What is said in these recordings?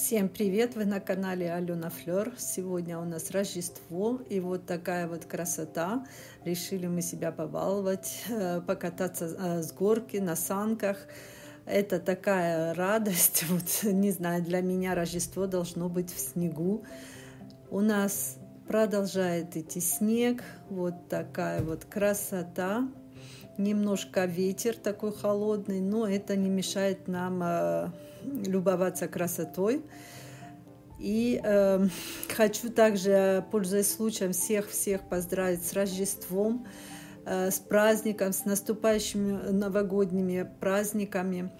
Всем привет! Вы на канале Алена Флер. Сегодня у нас Рождество, и вот такая вот красота. Решили мы себя побаловать, э, покататься э, с горки на санках. Это такая радость. Вот, не знаю, для меня Рождество должно быть в снегу. У нас продолжает идти снег. Вот такая вот красота. Немножко ветер такой холодный, но это не мешает нам э, любоваться красотой. И э, хочу также, пользуясь случаем, всех-всех поздравить с Рождеством, э, с праздником, с наступающими новогодними праздниками.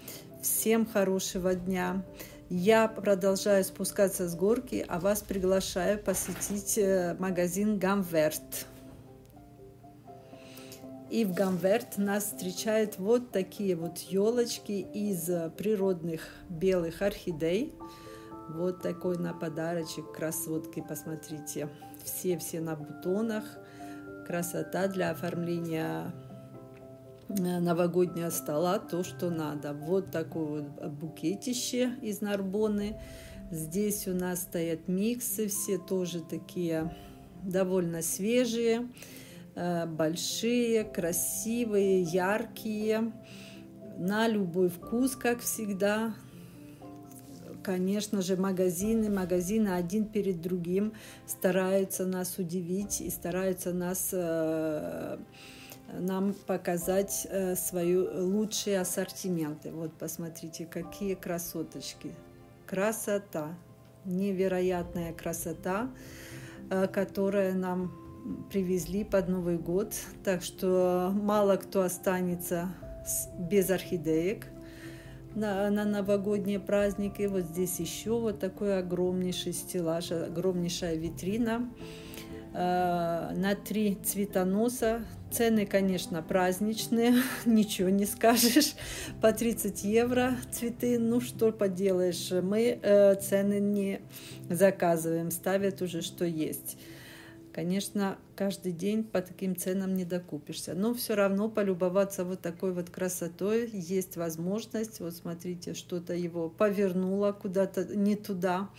Всем хорошего дня. Я продолжаю спускаться с горки, а вас приглашаю посетить э, магазин Гамверт. И в Гамверт нас встречают вот такие вот елочки из э, природных белых орхидей. Вот такой на подарочек красотки, посмотрите. Все-все на бутонах. Красота для оформления э, новогоднего стола, то, что надо. Вот такое вот букетище из Нарбоны. Здесь у нас стоят миксы, все тоже такие довольно свежие. Э, большие, красивые, яркие, на любой вкус, как всегда. Конечно же, магазины, магазины один перед другим стараются нас удивить и стараются нас э, нам показать э, свои лучшие ассортименты. Вот посмотрите, какие красоточки. Красота, невероятная красота, которая нам привезли под Новый год, так что мало кто останется без орхидеек на, на новогодние праздники. Вот здесь еще вот такой огромнейший стеллаж, огромнейшая витрина э, на три цветоноса. Цены, конечно, праздничные, ничего не скажешь. По 30 евро цветы, ну что поделаешь, мы э, цены не заказываем, ставят уже что есть. Конечно, каждый день по таким ценам не докупишься, но все равно полюбоваться вот такой вот красотой есть возможность. Вот смотрите, что-то его повернуло куда-то не туда.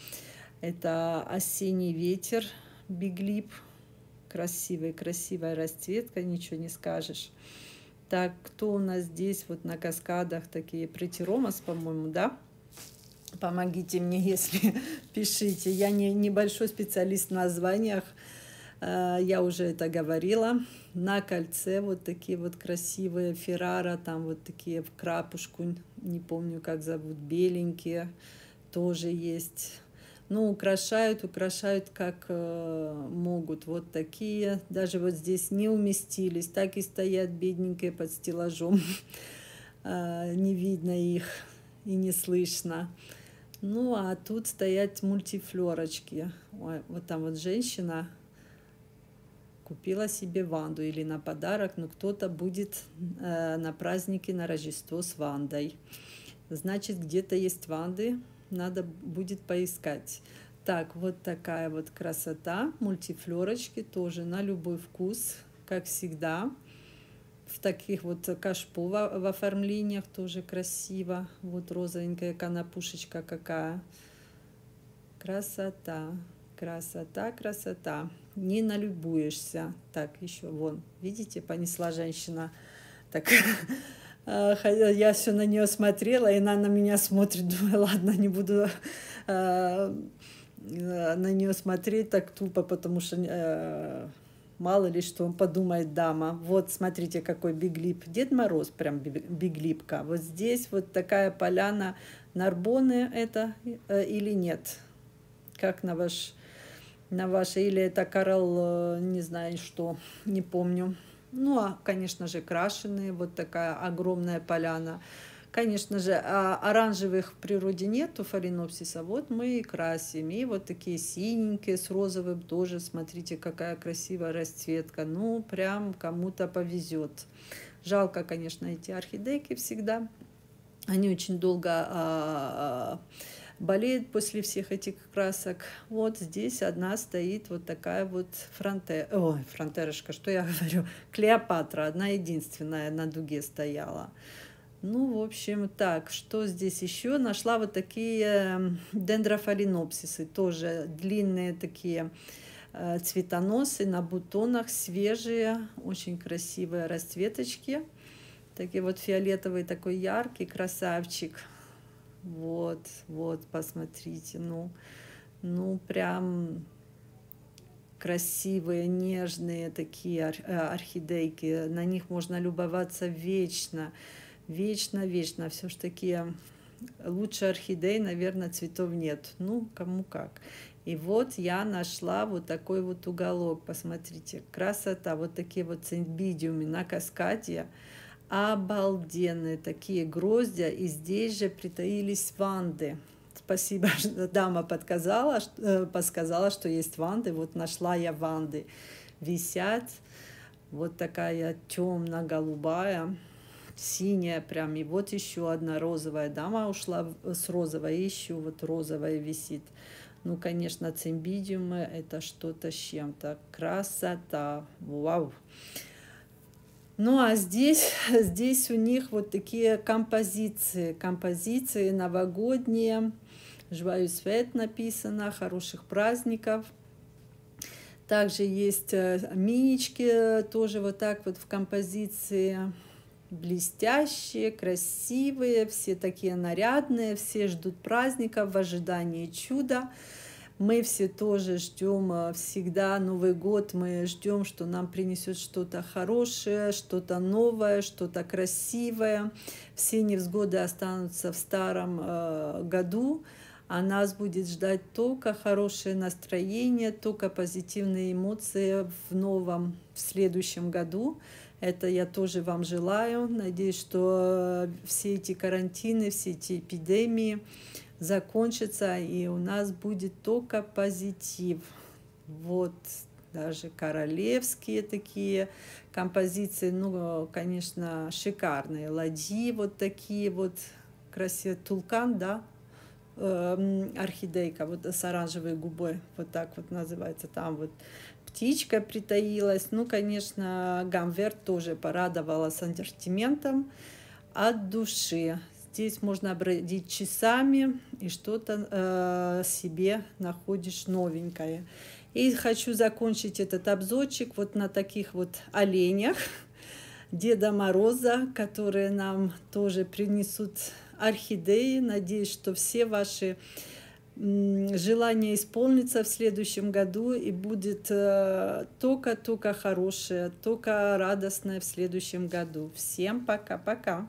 Это осенний ветер, биглип, красивая, красивая расцветка, ничего не скажешь. Так, кто у нас здесь вот на каскадах такие? Притиромас, по-моему, да? Помогите мне, если пишите. Я не небольшой специалист в названиях, я уже это говорила. На кольце вот такие вот красивые Феррара, там вот такие в крапушку, не помню, как зовут, беленькие, тоже есть. Ну, украшают, украшают как э, могут. Вот такие, даже вот здесь не уместились, так и стоят бедненькие под стеллажом. э, не видно их и не слышно. Ну, а тут стоят мультифлерочки. Ой, вот там вот женщина купила себе ванду или на подарок, но кто-то будет э, на празднике на Рождество с вандой. Значит, где-то есть ванды, надо будет поискать. Так, вот такая вот красота. Мультифлерочки тоже на любой вкус, как всегда. В таких вот кашпо в, оформлениях тоже красиво. Вот розовенькая канапушечка какая. Красота, красота, красота не налюбуешься. Так, еще вон, видите, понесла женщина. Так, э, я все на нее смотрела, и она на меня смотрит, думаю, ладно, не буду э, на нее смотреть так тупо, потому что э, мало ли что он подумает дама. Вот, смотрите, какой биглип. Дед Мороз прям биглипка. Вот здесь вот такая поляна Нарбоны это или нет? Как на ваш на вашей, или это коралл, э, не знаю что, не помню. Ну, а, конечно же, крашеные, вот такая огромная поляна. Конечно же, а оранжевых в природе нету фаленопсиса, вот мы и красим. И вот такие синенькие с розовым тоже, смотрите, какая красивая расцветка. Ну, прям кому-то повезет. Жалко, конечно, эти орхидейки всегда. Они очень долго а, а, болеет после всех этих красок. Вот здесь одна стоит вот такая вот фронте... Ой, фронтерышка, что я говорю? Клеопатра, одна единственная на дуге стояла. Ну, в общем, так, что здесь еще? Нашла вот такие дендрофаленопсисы, тоже длинные такие э, цветоносы на бутонах, свежие, очень красивые расцветочки. Такие вот фиолетовый такой яркий красавчик. Вот, вот, посмотрите, ну, ну, прям красивые, нежные такие э, орхидейки. На них можно любоваться вечно вечно, вечно. Все ж таки лучше орхидей, наверное, цветов нет. Ну, кому как. И вот я нашла вот такой вот уголок. Посмотрите, красота. Вот такие вот цимбидиумы на каскаде. Обалденные такие гроздья. И здесь же притаились ванды. Спасибо, что дама подсказала, э, подсказала, что есть ванды. Вот нашла я ванды. Висят. Вот такая темно-голубая синяя прям. И вот еще одна розовая дама ушла с розовой, и еще вот розовая висит. Ну, конечно, цимбидиумы это что-то с чем-то. Красота. Вау. Ну, а здесь, здесь у них вот такие композиции. Композиции новогодние. Жваю свет написано, хороших праздников. Также есть э, минички, тоже вот так вот в композиции блестящие, красивые, все такие нарядные, все ждут праздников в ожидании чуда. Мы все тоже ждем э, всегда Новый год, мы ждем, что нам принесет что-то хорошее, что-то новое, что-то красивое. Все невзгоды останутся в старом э, году, а нас будет ждать только хорошее настроение, только позитивные эмоции в новом, в следующем году. Это я тоже вам желаю. Надеюсь, что э, все эти карантины, все эти эпидемии закончатся, и у нас будет только позитив. Вот даже королевские такие композиции, ну, конечно, шикарные. Ладьи вот такие вот красивые. Тулкан, да, эм, орхидейка вот с оранжевой губой, вот так вот называется, там вот птичка притаилась. Ну, конечно, Гамвер тоже порадовала ассортиментом от души. Здесь можно бродить часами и что-то э, себе находишь новенькое. И хочу закончить этот обзорчик вот на таких вот оленях Деда Мороза, которые нам тоже принесут орхидеи. Надеюсь, что все ваши желание исполнится в следующем году и будет э, только-только хорошее, только радостное в следующем году. Всем пока-пока!